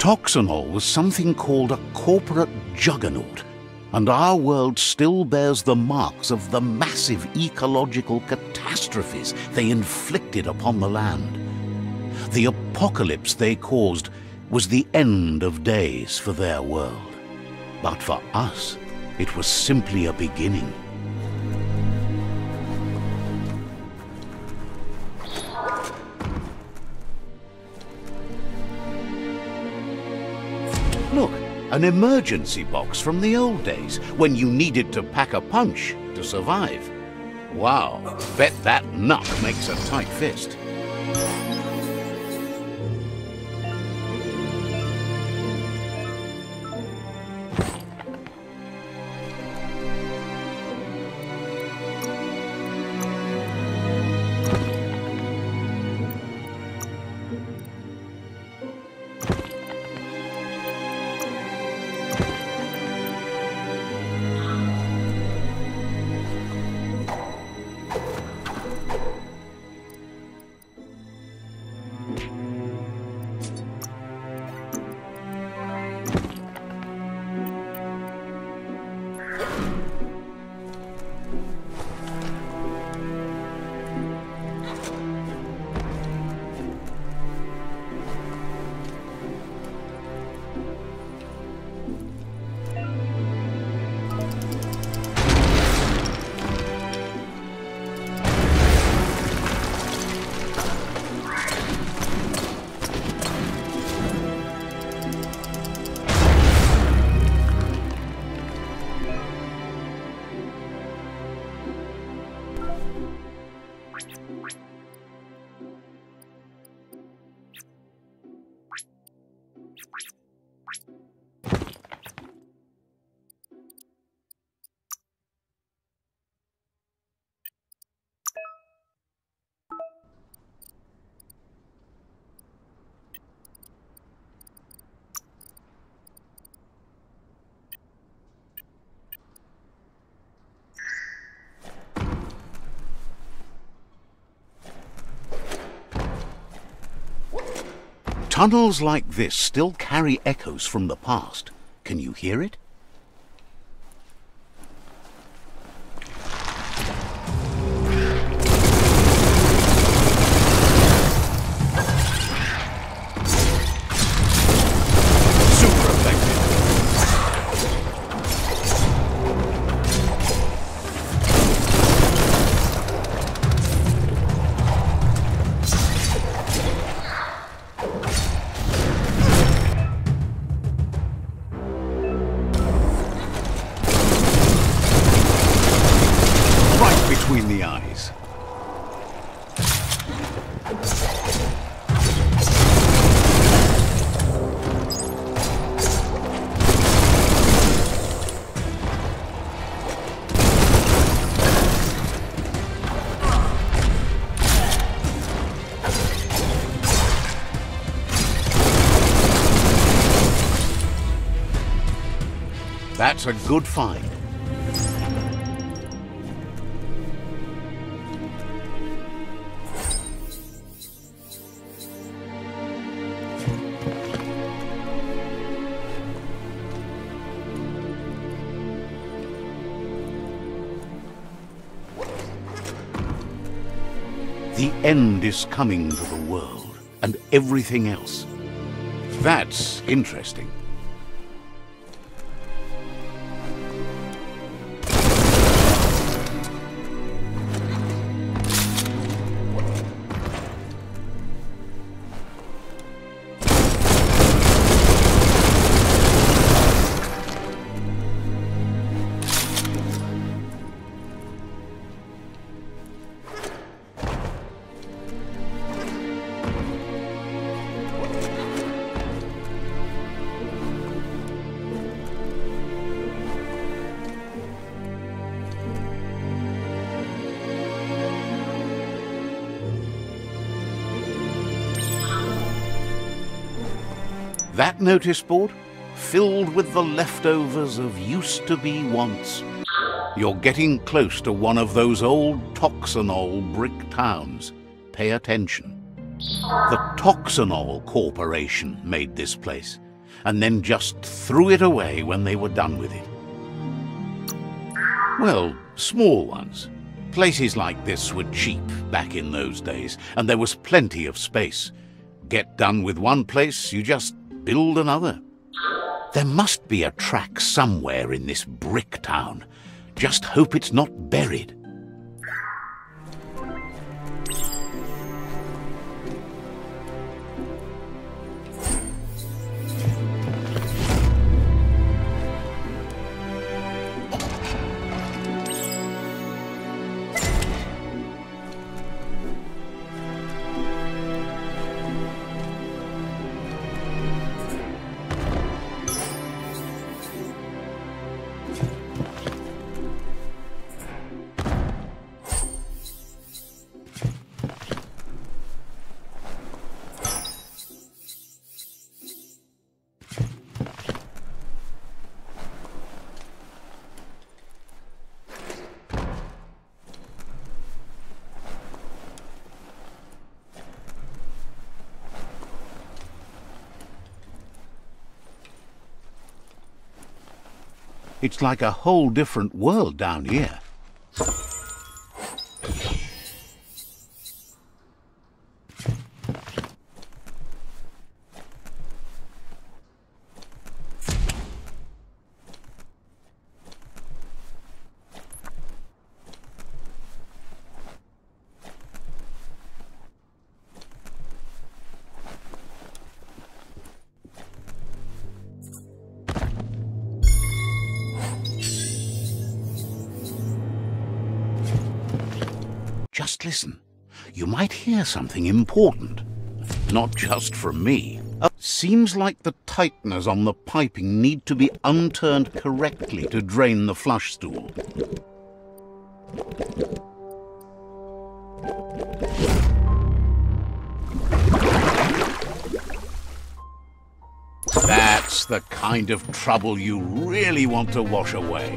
Toxanol was something called a corporate juggernaut, and our world still bears the marks of the massive ecological catastrophes they inflicted upon the land. The apocalypse they caused was the end of days for their world. But for us, it was simply a beginning. An emergency box from the old days when you needed to pack a punch to survive. Wow, bet that nut makes a tight fist. Tunnels like this still carry echoes from the past. Can you hear it? Between the eyes. That's a good find. The end is coming to the world and everything else. That's interesting. That notice board? Filled with the leftovers of used to be wants. You're getting close to one of those old Toxanol brick towns. Pay attention. The Toxanol Corporation made this place. and then just threw it away when they were done with it. Well, small ones. Places like this were cheap back in those days, and there was plenty of space. Get done with one place, you just build another. There must be a track somewhere in this brick town. Just hope it's not buried. It's like a whole different world down here. Just listen. You might hear something important. Not just from me. Seems like the tighteners on the piping need to be unturned correctly to drain the flush stool. That's the kind of trouble you really want to wash away.